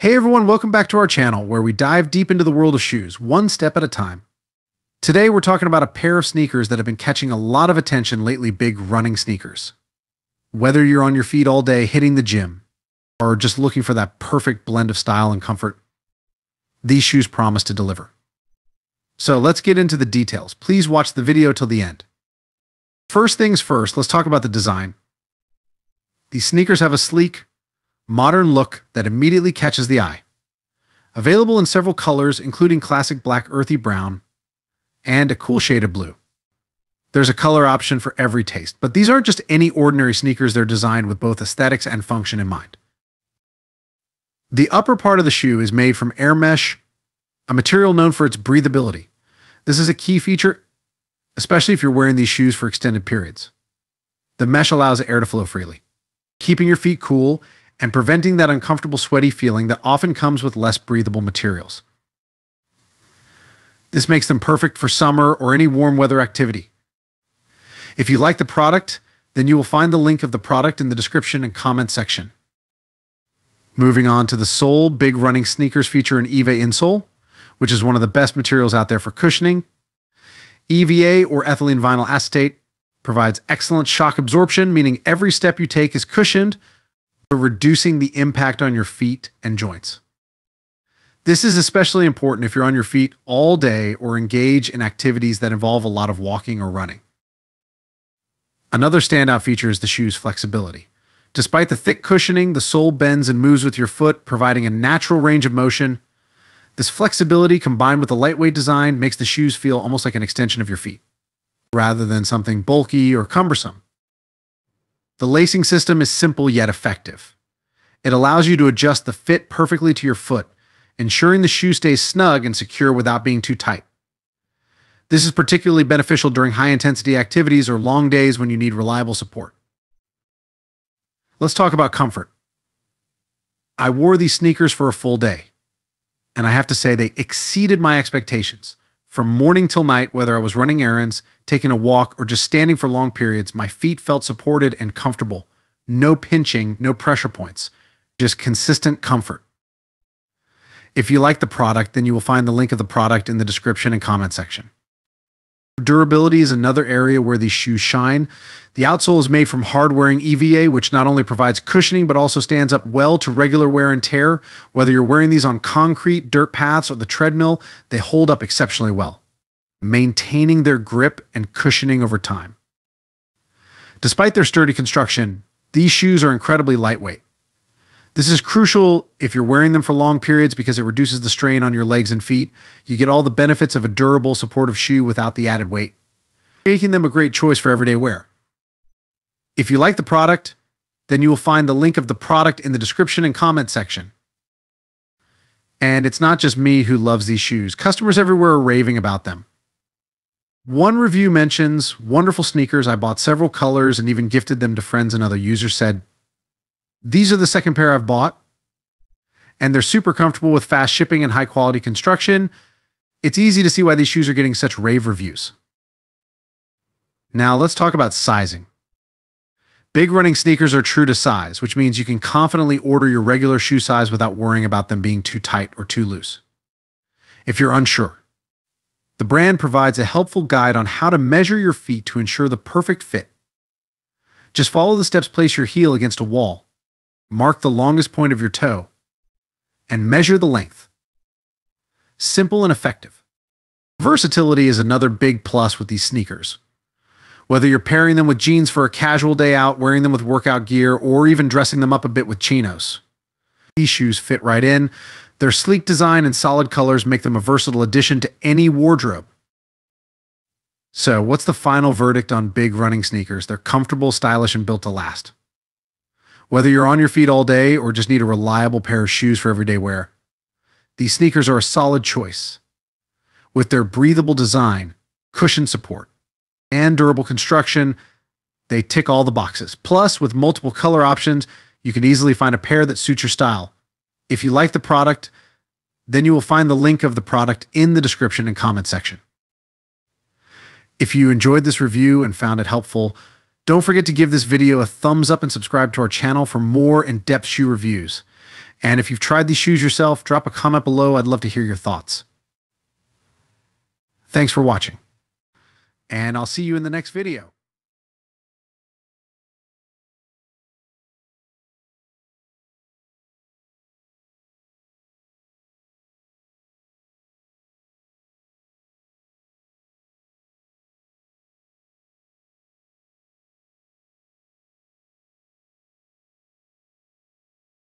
Hey everyone, welcome back to our channel where we dive deep into the world of shoes, one step at a time. Today we're talking about a pair of sneakers that have been catching a lot of attention lately big running sneakers. Whether you're on your feet all day hitting the gym, or just looking for that perfect blend of style and comfort, these shoes promise to deliver. So let's get into the details. Please watch the video till the end. First things first, let's talk about the design. These sneakers have a sleek, modern look that immediately catches the eye. Available in several colors, including classic black earthy brown and a cool shade of blue. There's a color option for every taste, but these aren't just any ordinary sneakers, they're designed with both aesthetics and function in mind. The upper part of the shoe is made from air mesh, a material known for its breathability. This is a key feature, especially if you're wearing these shoes for extended periods. The mesh allows air to flow freely, keeping your feet cool and preventing that uncomfortable sweaty feeling that often comes with less breathable materials. This makes them perfect for summer or any warm weather activity. If you like the product, then you will find the link of the product in the description and comment section. Moving on to the sole, big running sneakers feature an EVA insole, which is one of the best materials out there for cushioning. EVA or ethylene vinyl acetate provides excellent shock absorption, meaning every step you take is cushioned reducing the impact on your feet and joints. This is especially important if you're on your feet all day or engage in activities that involve a lot of walking or running. Another standout feature is the shoe's flexibility. Despite the thick cushioning, the sole bends and moves with your foot, providing a natural range of motion. This flexibility combined with the lightweight design makes the shoes feel almost like an extension of your feet, rather than something bulky or cumbersome. The lacing system is simple yet effective. It allows you to adjust the fit perfectly to your foot, ensuring the shoe stays snug and secure without being too tight. This is particularly beneficial during high intensity activities or long days when you need reliable support. Let's talk about comfort. I wore these sneakers for a full day, and I have to say they exceeded my expectations. From morning till night, whether I was running errands, taking a walk, or just standing for long periods, my feet felt supported and comfortable. No pinching, no pressure points, just consistent comfort. If you like the product, then you will find the link of the product in the description and comment section. Durability is another area where these shoes shine. The outsole is made from hard wearing EVA, which not only provides cushioning but also stands up well to regular wear and tear. Whether you're wearing these on concrete, dirt paths, or the treadmill, they hold up exceptionally well, maintaining their grip and cushioning over time. Despite their sturdy construction, these shoes are incredibly lightweight. This is crucial if you're wearing them for long periods because it reduces the strain on your legs and feet. You get all the benefits of a durable, supportive shoe without the added weight, making them a great choice for everyday wear. If you like the product, then you will find the link of the product in the description and comment section. And it's not just me who loves these shoes. Customers everywhere are raving about them. One review mentions wonderful sneakers. I bought several colors and even gifted them to friends and other users said, these are the second pair I've bought, and they're super comfortable with fast shipping and high quality construction. It's easy to see why these shoes are getting such rave reviews. Now let's talk about sizing. Big running sneakers are true to size, which means you can confidently order your regular shoe size without worrying about them being too tight or too loose. If you're unsure, the brand provides a helpful guide on how to measure your feet to ensure the perfect fit. Just follow the steps, place your heel against a wall, mark the longest point of your toe, and measure the length. Simple and effective. Versatility is another big plus with these sneakers. Whether you're pairing them with jeans for a casual day out, wearing them with workout gear, or even dressing them up a bit with chinos. These shoes fit right in. Their sleek design and solid colors make them a versatile addition to any wardrobe. So, what's the final verdict on big running sneakers? They're comfortable, stylish, and built to last. Whether you're on your feet all day or just need a reliable pair of shoes for everyday wear, these sneakers are a solid choice. With their breathable design, cushion support, and durable construction, they tick all the boxes. Plus, with multiple color options, you can easily find a pair that suits your style. If you like the product, then you will find the link of the product in the description and comment section. If you enjoyed this review and found it helpful, don't forget to give this video a thumbs up and subscribe to our channel for more in-depth shoe reviews. And if you've tried these shoes yourself, drop a comment below. I'd love to hear your thoughts. Thanks for watching. And I'll see you in the next video.